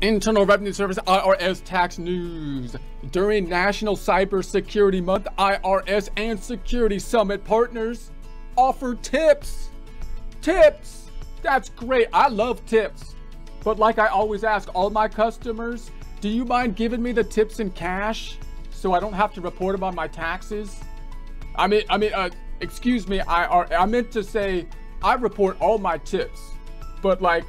Internal Revenue Service IRS tax news. During National Cybersecurity Month, IRS and Security Summit partners offer tips. Tips! That's great. I love tips. But like I always ask all my customers, do you mind giving me the tips in cash so I don't have to report them on my taxes? I mean, I mean, uh, excuse me. I I meant to say I report all my tips, but like,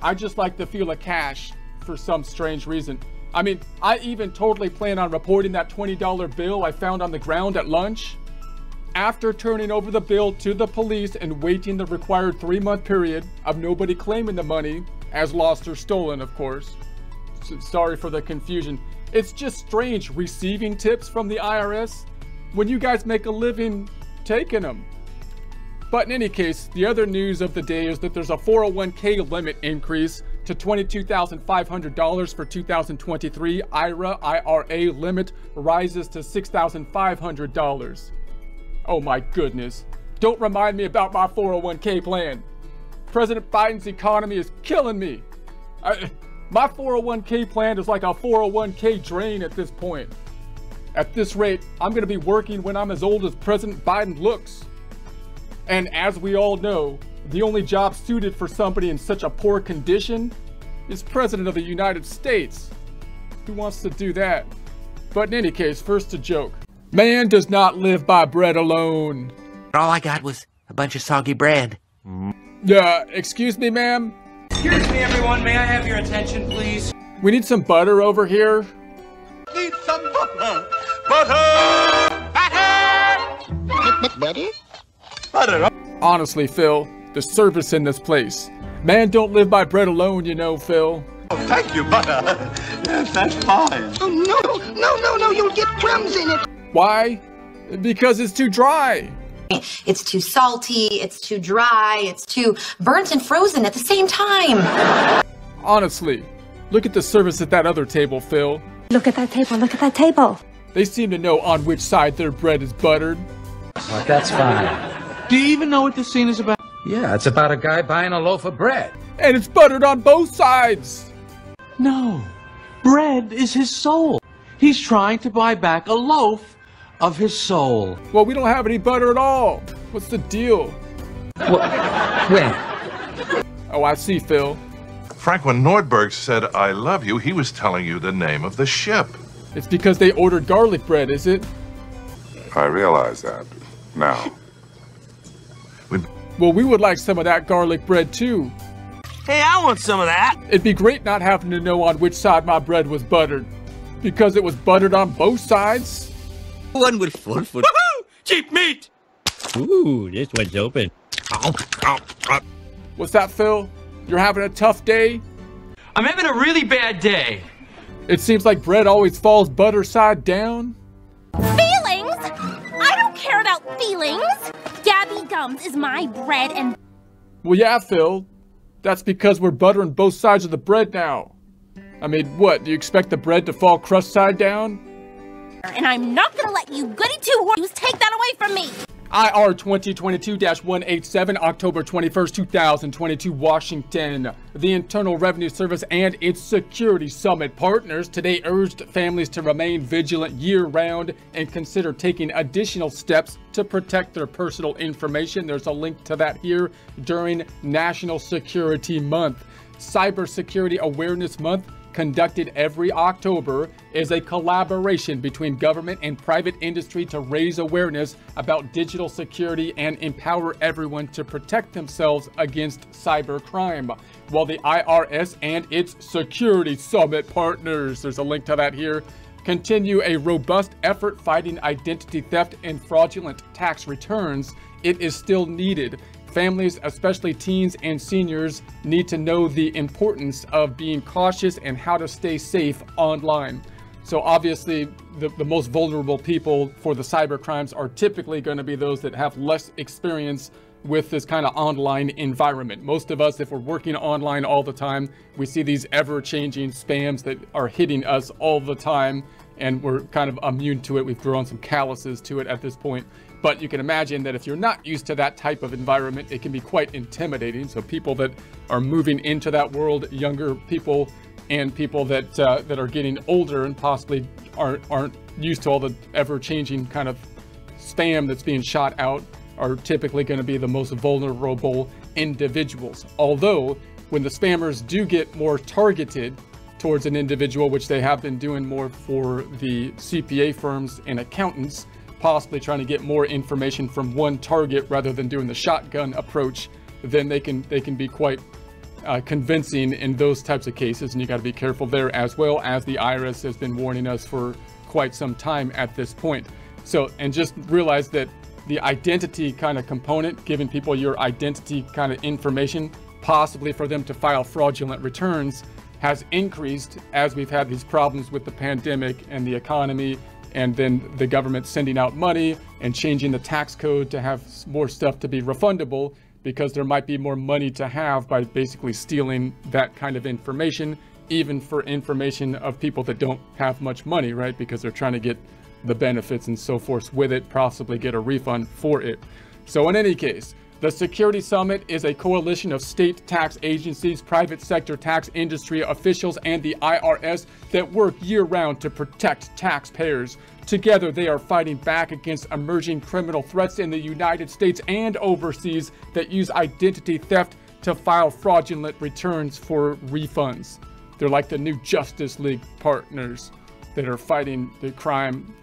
I just like the feel of cash for some strange reason. I mean, I even totally plan on reporting that $20 bill I found on the ground at lunch. After turning over the bill to the police and waiting the required three month period of nobody claiming the money, as lost or stolen, of course. S sorry for the confusion. It's just strange receiving tips from the IRS when you guys make a living taking them. But in any case, the other news of the day is that there's a 401k limit increase to $22,500 for 2023. IRA IRA limit rises to $6,500. Oh my goodness. Don't remind me about my 401k plan. President Biden's economy is killing me. I, my 401k plan is like a 401k drain at this point. At this rate, I'm going to be working when I'm as old as President Biden looks. And as we all know, the only job suited for somebody in such a poor condition is President of the United States. Who wants to do that? But in any case, first a joke. Man does not live by bread alone. All I got was a bunch of soggy bread. Uh, excuse me, ma'am? Excuse me, everyone. May I have your attention, please? We need some butter over here. Need some butter. Butter! Butter! Butter? Butter. Honestly, Phil, the service in this place. Man don't live by bread alone, you know, Phil. Oh, thank you, butter. Yes, that's fine. Oh, no, no, no, no, you'll get crumbs in it. Why? Because it's too dry. It's too salty, it's too dry, it's too burnt and frozen at the same time. Honestly, look at the service at that other table, Phil. Look at that table, look at that table. They seem to know on which side their bread is buttered. Well, that's fine. Do you even know what this scene is about? Yeah, it's about a guy buying a loaf of bread. And it's buttered on both sides! No. Bread is his soul. He's trying to buy back a loaf of his soul. Well, we don't have any butter at all. What's the deal? When? Oh, I see, Phil. Frank, when Nordberg said, I love you, he was telling you the name of the ship. It's because they ordered garlic bread, is it? I realize that. Now. Well, we would like some of that garlic bread too. Hey, I want some of that. It'd be great not having to know on which side my bread was buttered. Because it was buttered on both sides? One with four foot. Cheap meat! Ooh, this one's open. What's that, Phil? You're having a tough day? I'm having a really bad day. It seems like bread always falls butter side down. Feelings? I don't care about feelings. Gabby Gums is my bread and. Well, yeah, Phil. That's because we're buttering both sides of the bread now. I mean, what? Do you expect the bread to fall crust side down? And I'm not gonna let you goody two horses take that away from me. IR 2022-187, October 21st, 2022, Washington. The Internal Revenue Service and its Security Summit partners today urged families to remain vigilant year-round and consider taking additional steps to protect their personal information. There's a link to that here during National Security Month. Cybersecurity Awareness Month conducted every October is a collaboration between government and private industry to raise awareness about digital security and empower everyone to protect themselves against cybercrime. While the IRS and its Security Summit partners, there's a link to that here, continue a robust effort fighting identity theft and fraudulent tax returns, it is still needed. Families, especially teens and seniors, need to know the importance of being cautious and how to stay safe online. So obviously, the, the most vulnerable people for the cyber crimes are typically going to be those that have less experience with this kind of online environment. Most of us, if we're working online all the time, we see these ever-changing spams that are hitting us all the time, and we're kind of immune to it. We've grown some calluses to it at this point. But you can imagine that if you're not used to that type of environment, it can be quite intimidating. So people that are moving into that world, younger people, and people that uh, that are getting older and possibly aren't aren't used to all the ever-changing kind of spam that's being shot out are typically going to be the most vulnerable individuals. Although when the spammers do get more targeted towards an individual, which they have been doing more for the CPA firms and accountants, possibly trying to get more information from one target rather than doing the shotgun approach, then they can they can be quite uh, convincing in those types of cases, and you got to be careful there as well as the IRS has been warning us for quite some time at this point. So, and just realize that the identity kind of component, giving people your identity kind of information, possibly for them to file fraudulent returns, has increased as we've had these problems with the pandemic and the economy, and then the government sending out money and changing the tax code to have more stuff to be refundable because there might be more money to have by basically stealing that kind of information, even for information of people that don't have much money, right? Because they're trying to get the benefits and so forth with it, possibly get a refund for it. So in any case, the Security Summit is a coalition of state tax agencies, private sector tax industry officials, and the IRS that work year round to protect taxpayers. Together, they are fighting back against emerging criminal threats in the United States and overseas that use identity theft to file fraudulent returns for refunds. They're like the new Justice League partners that are fighting the crime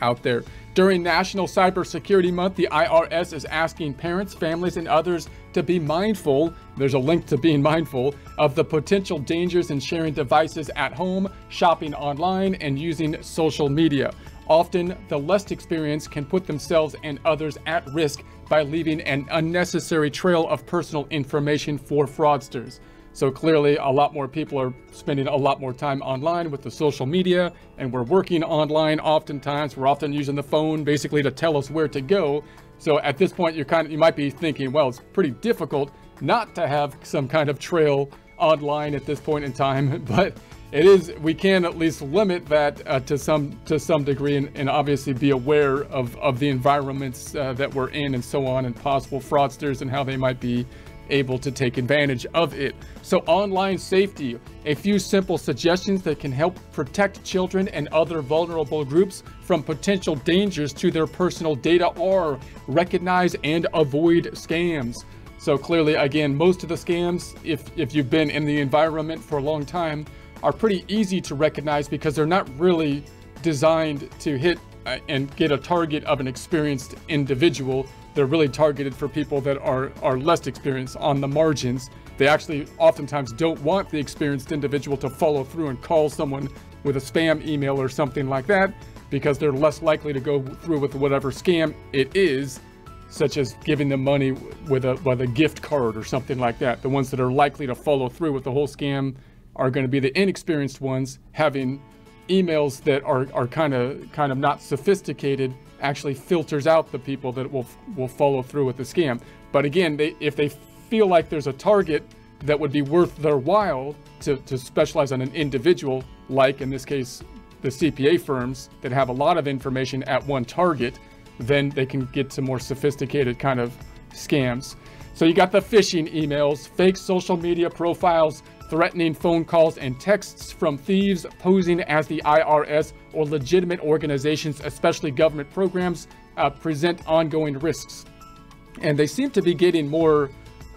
out there. During National Cybersecurity Month, the IRS is asking parents, families, and others to be mindful, there's a link to being mindful, of the potential dangers in sharing devices at home, shopping online, and using social media. Often, the less experienced can put themselves and others at risk by leaving an unnecessary trail of personal information for fraudsters. So clearly a lot more people are spending a lot more time online with the social media and we're working online oftentimes. We're often using the phone basically to tell us where to go. So at this point you're kind of you might be thinking, well, it's pretty difficult not to have some kind of trail online at this point in time, but it is we can at least limit that uh, to some to some degree and, and, obviously be aware of of the environments uh, that we're in and so on and possible fraudsters and how they might be able to take advantage of it. So online safety, a few simple suggestions that can help protect children and other vulnerable groups from potential dangers to their personal data are recognize and avoid scams. So clearly, again, most of the scams, if, if you've been in the environment for a long time, are pretty easy to recognize because they're not really designed to hit uh, and get a target of an experienced individual they're really targeted for people that are, are less experienced on the margins. They actually oftentimes don't want the experienced individual to follow through and call someone with a spam email or something like that because they're less likely to go through with whatever scam it is, such as giving them money with a, with a gift card or something like that. The ones that are likely to follow through with the whole scam are going to be the inexperienced ones having emails that are, are kind of kind of not sophisticated actually filters out the people that will will follow through with the scam. But again, they, if they feel like there's a target that would be worth their while to, to specialize on an individual, like in this case, the CPA firms that have a lot of information at one target, then they can get to more sophisticated kind of scams. So you got the phishing emails, fake social media profiles, threatening phone calls and texts from thieves posing as the IRS or legitimate organizations, especially government programs, uh, present ongoing risks. And they seem to be getting more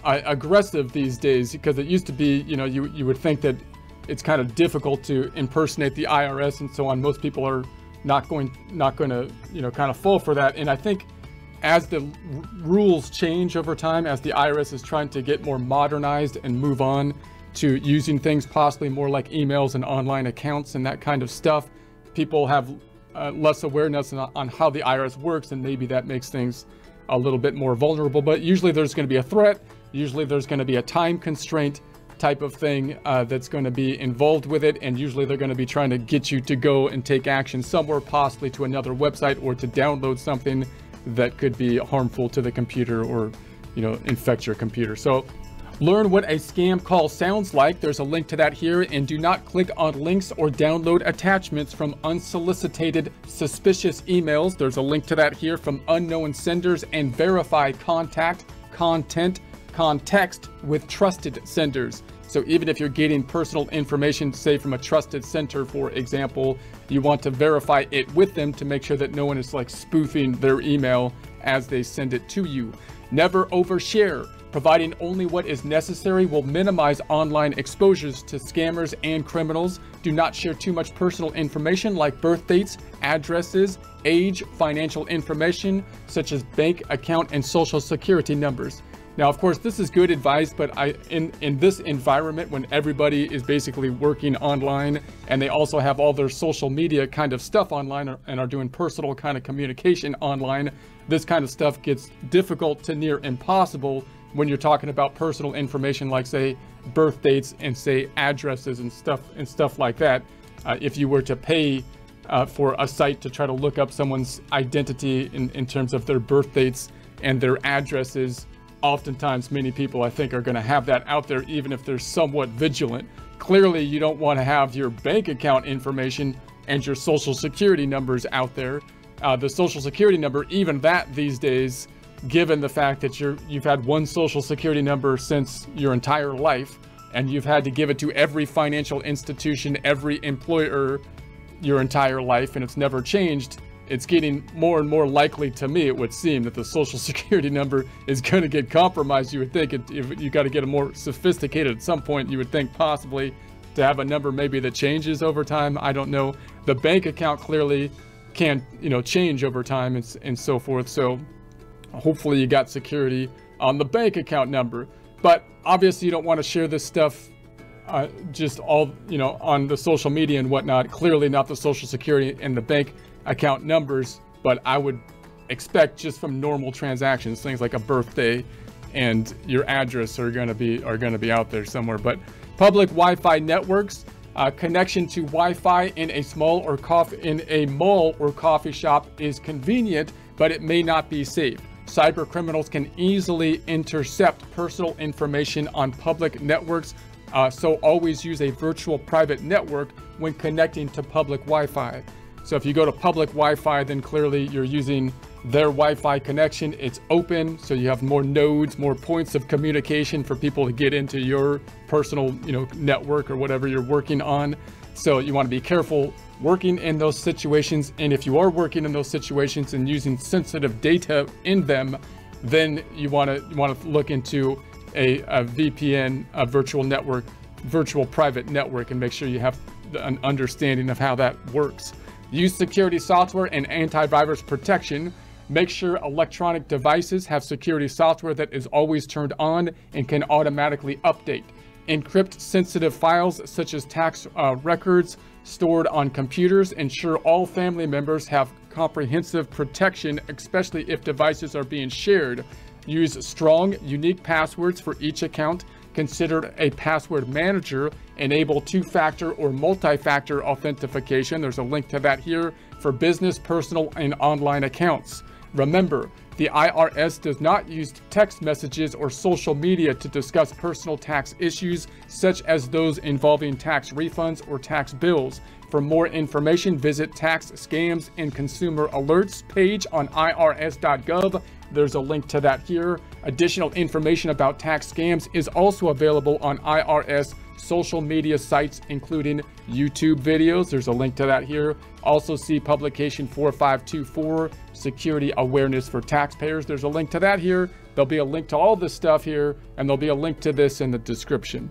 uh, aggressive these days because it used to be, you know, you, you would think that it's kind of difficult to impersonate the IRS and so on. Most people are not going not going to, you know, kind of fall for that. And I think as the rules change over time, as the IRS is trying to get more modernized and move on, to using things possibly more like emails and online accounts and that kind of stuff. People have uh, less awareness on, on how the IRS works, and maybe that makes things a little bit more vulnerable. But usually there's going to be a threat. Usually there's going to be a time constraint type of thing uh, that's going to be involved with it. And usually they're going to be trying to get you to go and take action somewhere, possibly to another website or to download something that could be harmful to the computer or, you know, infect your computer. So Learn what a scam call sounds like. There's a link to that here. And do not click on links or download attachments from unsolicited suspicious emails. There's a link to that here from unknown senders and verify contact, content, context with trusted senders. So even if you're getting personal information, say from a trusted center, for example, you want to verify it with them to make sure that no one is like spoofing their email as they send it to you. Never overshare. Providing only what is necessary will minimize online exposures to scammers and criminals. Do not share too much personal information like birth dates, addresses, age, financial information, such as bank account and social security numbers. Now, of course, this is good advice, but I in, in this environment when everybody is basically working online and they also have all their social media kind of stuff online and are doing personal kind of communication online, this kind of stuff gets difficult to near impossible when you're talking about personal information like say birth dates and say addresses and stuff and stuff like that. Uh, if you were to pay uh, for a site to try to look up someone's identity in, in terms of their birth dates and their addresses, oftentimes many people I think are going to have that out there even if they're somewhat vigilant. Clearly you don't want to have your bank account information and your social security numbers out there. Uh, the social security number, even that these days, given the fact that you're you've had one social security number since your entire life and you've had to give it to every financial institution, every employer your entire life and it's never changed, it's getting more and more likely to me, it would seem, that the social security number is going to get compromised. You would think it, if you got to get a more sophisticated at some point, you would think possibly to have a number maybe that changes over time. I don't know. The bank account clearly can, you know, change over time and, and so forth. So hopefully you got security on the bank account number. But obviously you don't want to share this stuff uh, just all, you know, on the social media and whatnot. Clearly not the social security and the bank account numbers, but I would expect just from normal transactions, things like a birthday and your address are going to be are going to be out there somewhere. But public Wi-Fi networks, uh, connection to Wi-Fi in a small or coffee in a mall or coffee shop is convenient, but it may not be safe. Cyber criminals can easily intercept personal information on public networks, uh, so always use a virtual private network when connecting to public Wi-Fi. So if you go to public Wi-Fi, then clearly you're using their Wi-Fi connection. It's open, so you have more nodes, more points of communication for people to get into your personal, you know, network or whatever you're working on. So you want to be careful working in those situations. And if you are working in those situations and using sensitive data in them, then you want to you want to look into a, a VPN, a virtual network, virtual private network, and make sure you have an understanding of how that works. Use security software and antivirus protection. Make sure electronic devices have security software that is always turned on and can automatically update. Encrypt sensitive files such as tax uh, records, stored on computers. Ensure all family members have comprehensive protection, especially if devices are being shared. Use strong, unique passwords for each account. Consider a password manager. Enable two-factor or multi-factor authentication. There's a link to that here for business, personal, and online accounts. Remember, the IRS does not use text messages or social media to discuss personal tax issues, such as those involving tax refunds or tax bills. For more information, visit Tax Scams and Consumer Alerts page on irs.gov. There's a link to that here. Additional information about tax scams is also available on IRS social media sites, including YouTube videos. There's a link to that here. Also see publication 4524, Security Awareness for Taxpayers. There's a link to that here. There'll be a link to all this stuff here, and there'll be a link to this in the description.